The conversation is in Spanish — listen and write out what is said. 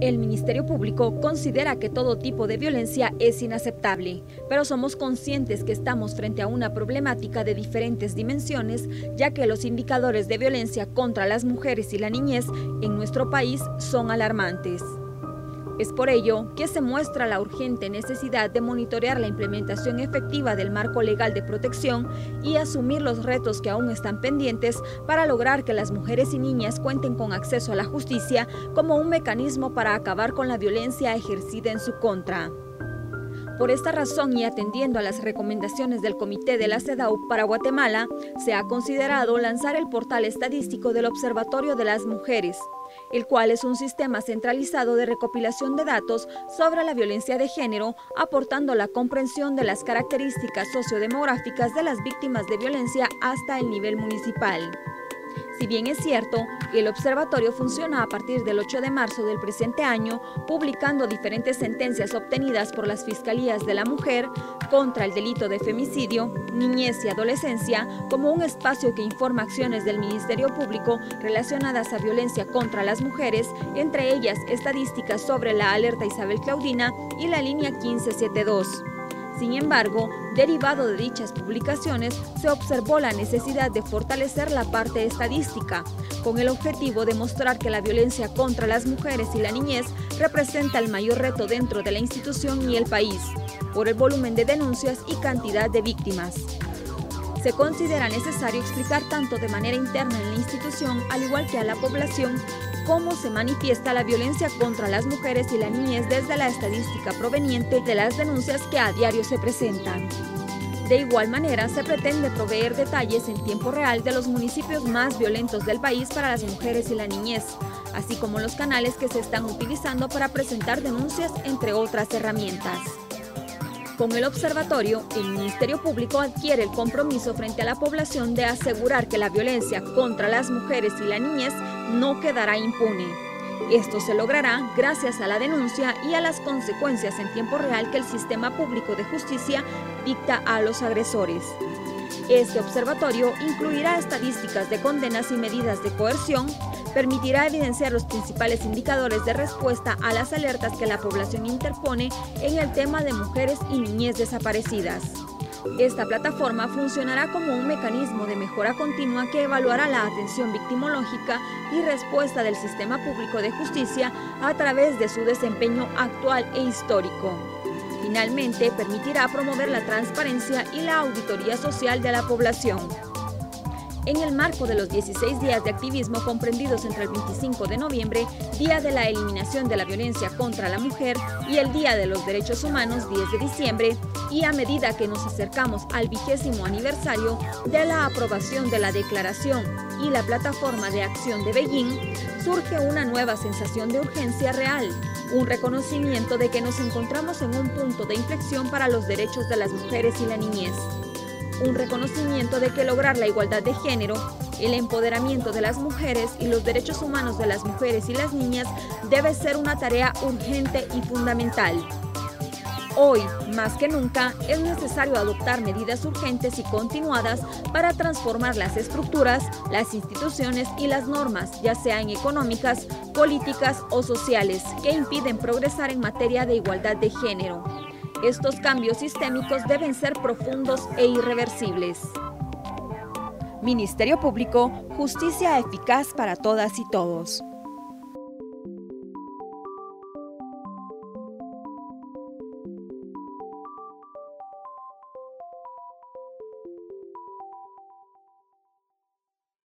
El Ministerio Público considera que todo tipo de violencia es inaceptable, pero somos conscientes que estamos frente a una problemática de diferentes dimensiones, ya que los indicadores de violencia contra las mujeres y la niñez en nuestro país son alarmantes. Es por ello que se muestra la urgente necesidad de monitorear la implementación efectiva del marco legal de protección y asumir los retos que aún están pendientes para lograr que las mujeres y niñas cuenten con acceso a la justicia como un mecanismo para acabar con la violencia ejercida en su contra. Por esta razón y atendiendo a las recomendaciones del Comité de la CEDAW para Guatemala, se ha considerado lanzar el portal estadístico del Observatorio de las Mujeres, el cual es un sistema centralizado de recopilación de datos sobre la violencia de género, aportando la comprensión de las características sociodemográficas de las víctimas de violencia hasta el nivel municipal. Si bien es cierto, el observatorio funciona a partir del 8 de marzo del presente año, publicando diferentes sentencias obtenidas por las Fiscalías de la Mujer contra el delito de femicidio, niñez y adolescencia, como un espacio que informa acciones del Ministerio Público relacionadas a violencia contra las mujeres, entre ellas estadísticas sobre la alerta Isabel Claudina y la línea 1572. Sin embargo, derivado de dichas publicaciones, se observó la necesidad de fortalecer la parte estadística, con el objetivo de mostrar que la violencia contra las mujeres y la niñez representa el mayor reto dentro de la institución y el país, por el volumen de denuncias y cantidad de víctimas. Se considera necesario explicar tanto de manera interna en la institución, al igual que a la población, cómo se manifiesta la violencia contra las mujeres y la niñez desde la estadística proveniente de las denuncias que a diario se presentan. De igual manera, se pretende proveer detalles en tiempo real de los municipios más violentos del país para las mujeres y la niñez, así como los canales que se están utilizando para presentar denuncias, entre otras herramientas. Con el observatorio, el Ministerio Público adquiere el compromiso frente a la población de asegurar que la violencia contra las mujeres y la niñez no quedará impune. Esto se logrará gracias a la denuncia y a las consecuencias en tiempo real que el sistema público de justicia dicta a los agresores. Este observatorio incluirá estadísticas de condenas y medidas de coerción, permitirá evidenciar los principales indicadores de respuesta a las alertas que la población interpone en el tema de mujeres y niñez desaparecidas. Esta plataforma funcionará como un mecanismo de mejora continua que evaluará la atención victimológica y respuesta del sistema público de justicia a través de su desempeño actual e histórico. Finalmente, permitirá promover la transparencia y la auditoría social de la población en el marco de los 16 días de activismo comprendidos entre el 25 de noviembre, Día de la Eliminación de la Violencia contra la Mujer, y el Día de los Derechos Humanos, 10 de diciembre, y a medida que nos acercamos al vigésimo aniversario de la aprobación de la Declaración y la Plataforma de Acción de Beijing, surge una nueva sensación de urgencia real, un reconocimiento de que nos encontramos en un punto de inflexión para los derechos de las mujeres y la niñez un reconocimiento de que lograr la igualdad de género, el empoderamiento de las mujeres y los derechos humanos de las mujeres y las niñas debe ser una tarea urgente y fundamental. Hoy, más que nunca, es necesario adoptar medidas urgentes y continuadas para transformar las estructuras, las instituciones y las normas, ya sean económicas, políticas o sociales, que impiden progresar en materia de igualdad de género. Estos cambios sistémicos deben ser profundos e irreversibles. Ministerio Público, justicia eficaz para todas y todos.